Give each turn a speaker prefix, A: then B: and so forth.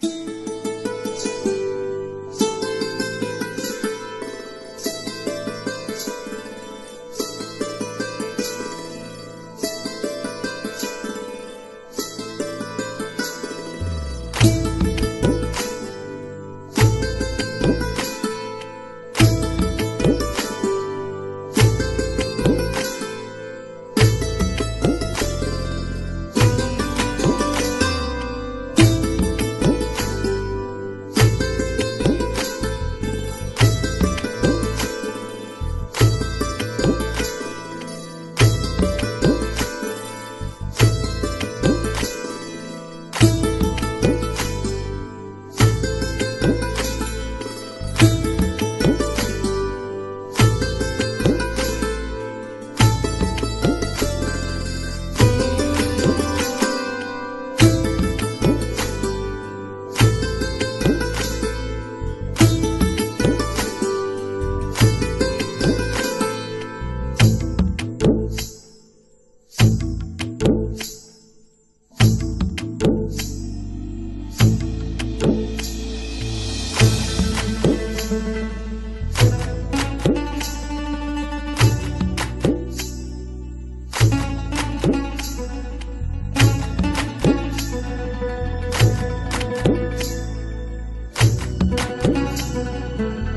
A: Thank you. 嗯。